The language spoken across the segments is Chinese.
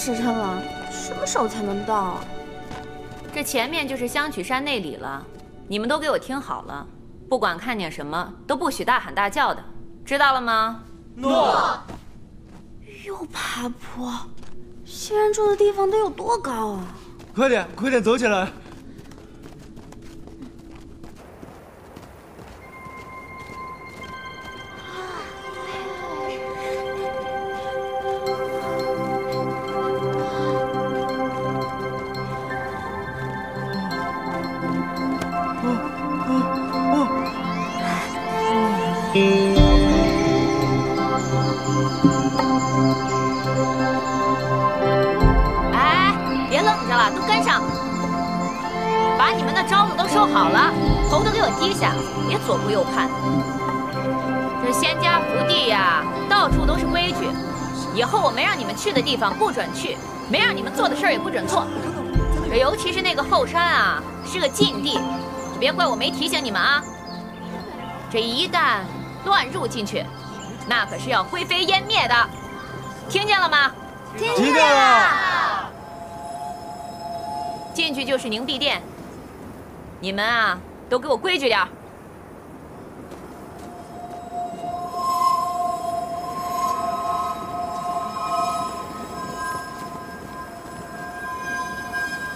时辰了，什么时候才能到啊？这前面就是香曲山内里了，你们都给我听好了，不管看见什么都不许大喊大叫的，知道了吗？诺。又爬坡，仙人住的地方得有多高啊？快点，快点走起来！把你们的招子都收好了，头都给我低下，别左顾右盼。这仙家福地呀，到处都是规矩，以后我没让你们去的地方不准去，没让你们做的事儿也不准做。这尤其是那个后山啊，是个禁地，别怪我没提醒你们啊。这一旦乱入进去，那可是要灰飞烟灭的，听见了吗？听听见了。进去就是凝碧殿，你们啊，都给我规矩点儿。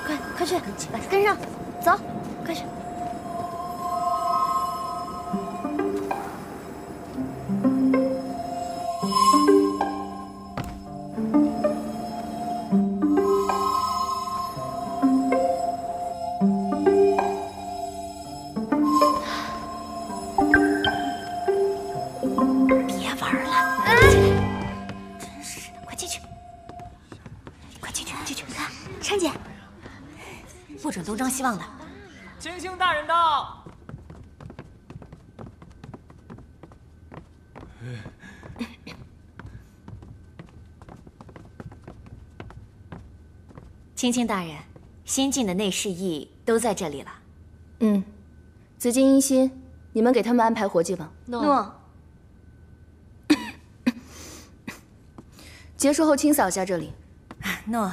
快快去，来跟上，走，快去。不准东张西望的。青青大人到。青青大人，新进的内侍役都在这里了。嗯，紫金、英心，你们给他们安排活计吧。诺。结束后清扫一下这里。诺。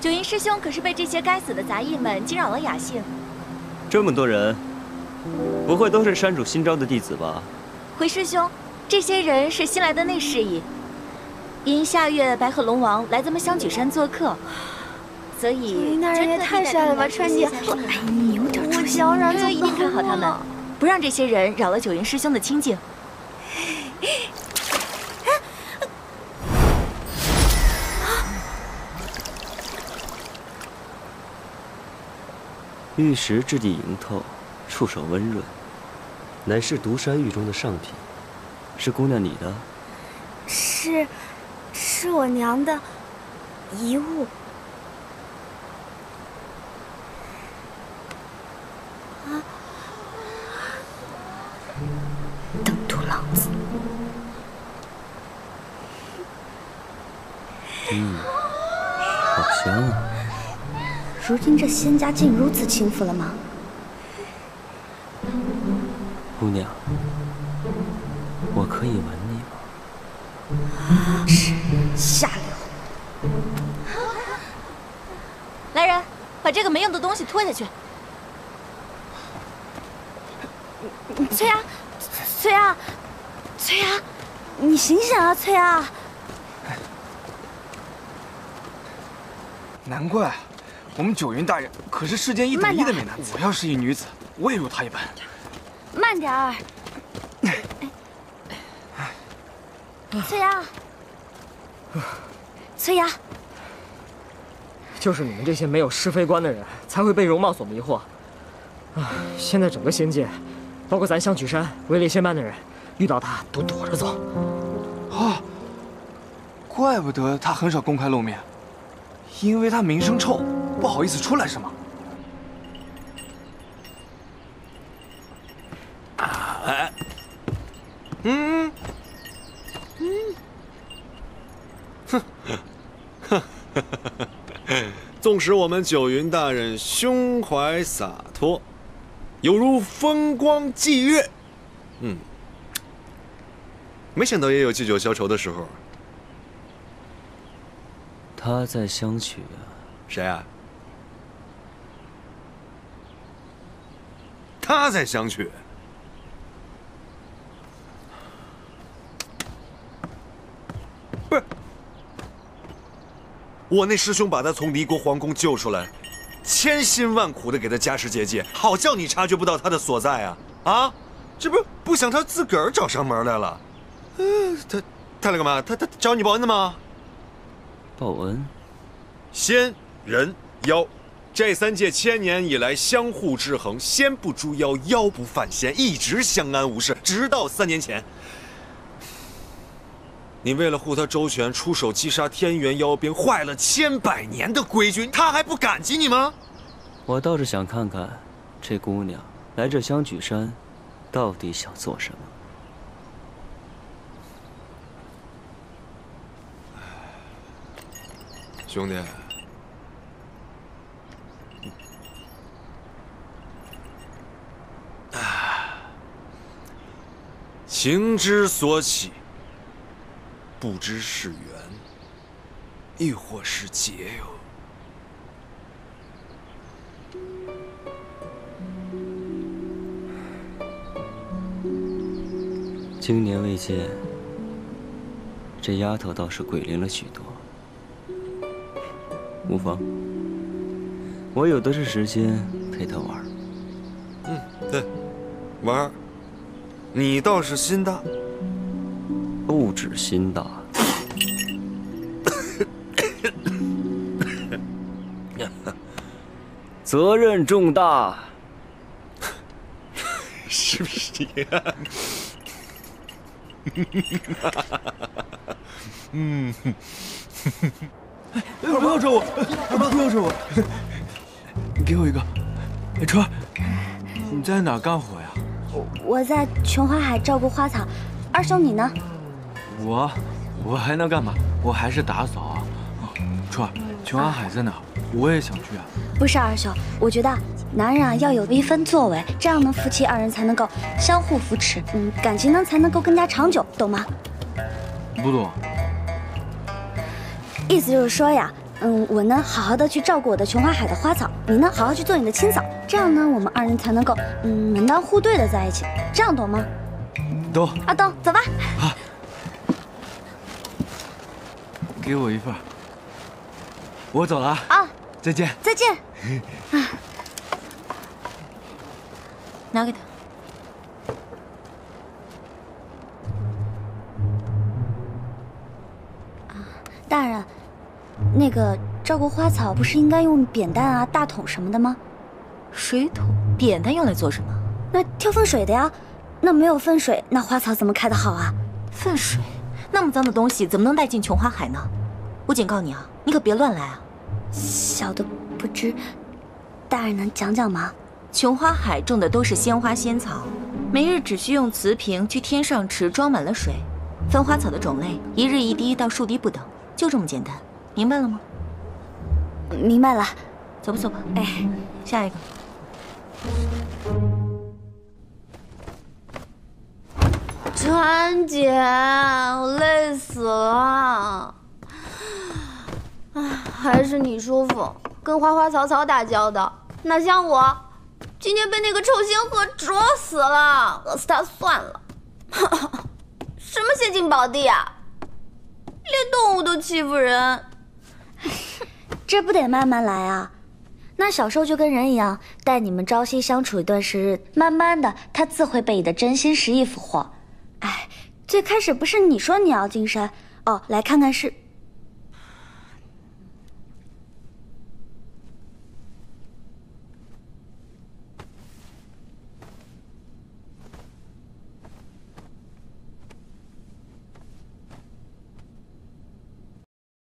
九阴师兄可是被这些该死的杂役们惊扰了雅兴。这么多人，不会都是山主新招的弟子吧？回师兄，这些人是新来的内侍役，因下月白鹤龙王来咱们香举山做客，所以那人也太帅了吧，川姐！哎，你有点出息，我就一定看好他们，不让这些人扰了九阴师兄的清静。玉石质地莹透，触手温润，乃是独山玉中的上品。是姑娘你的？是，是我娘的遗物。啊！登徒浪子。嗯，好香啊！如今这仙家竟如此轻浮了吗？姑娘，我可以吻你吗？下流！来人，把这个没用的东西拖下去。崔丫，崔丫，崔丫，你醒醒啊，崔丫！难怪，我们九云大人可是世间一等一的美男子。我要是一女子，我也如他一般。慢点儿。崔阳，崔阳，就是你们这些没有是非观的人，才会被容貌所迷惑。啊，现在整个仙界，包括咱香曲山位列仙班的人，遇到他都躲着走。哦，怪不得他很少公开露面，因为他名声臭，不好意思出来是吗？哎，嗯，嗯，哼，哼，纵使我们九云大人胸怀洒脱，犹如风光霁月，嗯，没想到也有借酒消愁的时候。他在相娶啊？谁啊？他才想娶。不是，我那师兄把他从离国皇宫救出来，千辛万苦的给他加持结界，好叫你察觉不到他的所在啊！啊，这不不想他自个儿找上门来了？嗯，他他来干嘛？他他找你报恩的吗？报恩？仙人妖，这三界千年以来相互制衡，仙不诛妖，妖不犯仙，一直相安无事，直到三年前。你为了护他周全，出手击杀天元妖兵，坏了千百年的规矩，他还不感激你吗？我倒是想看看，这姑娘来这香举山，到底想做什么。兄弟，情之所起。不知是缘，亦或是劫哟。经年未见，这丫头倒是鬼灵了许多。无妨，我有的是时间陪她玩。嗯，对，玩。你倒是心大。不止心大，责任重大，是不是呀？嗯，哎，不要追我，不要追我，你给我一个。哎，川，你在哪干活呀？我我在琼花海照顾花草，二兄你呢？我，我还能干嘛？我还是打扫啊。川，琼花海在哪？我也想去啊。不是二兄，我觉得男人啊要有一分作为，这样呢夫妻二人才能够相互扶持，嗯，感情呢才能够更加长久，懂吗？不懂。意思就是说呀，嗯，我呢好好的去照顾我的琼花海的花草，你呢好好去做你的清扫，这样呢我们二人才能够嗯门当户对的在一起，这样懂吗？懂。阿东，走吧。啊。给我一份。我走了啊！再见！再见！啊，拿给他。啊，大人，那个照顾花草不是应该用扁担啊、大桶什么的吗？水桶、扁担用来做什么？那挑粪水的呀。那没有粪水，那花草怎么开得好啊？粪水，那么脏的东西怎么能带进琼花海呢？我警告你啊，你可别乱来啊！小的不知，大人能讲讲吗？琼花海种的都是鲜花仙草，每日只需用瓷瓶去天上池装满了水，分花草的种类一日一滴到数滴不等，就这么简单，明白了吗？明白了，走吧走吧。哎，下一个。川姐，我累死了。唉，还是你舒服，跟花花草草打交道。哪像我，今天被那个臭仙鹤啄死了，饿死他算了。什么仙境宝地啊，连动物都欺负人。这不得慢慢来啊。那小兽就跟人一样，待你们朝夕相处一段时日，慢慢的，他自会被你的真心实意俘获。哎，最开始不是你说你要进山哦，来看看是。